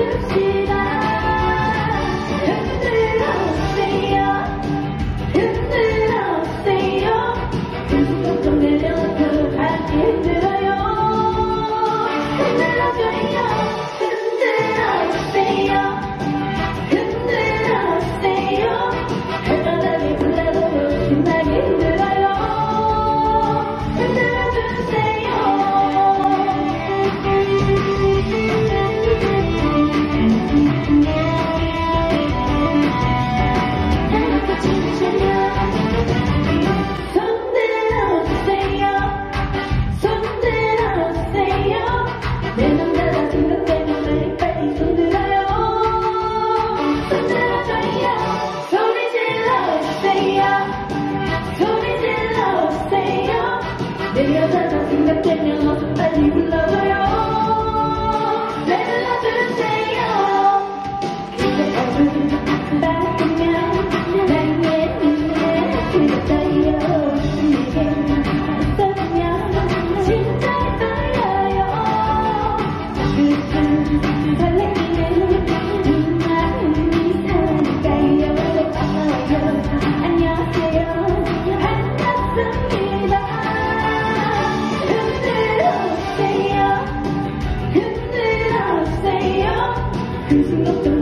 to see that you. Thank you.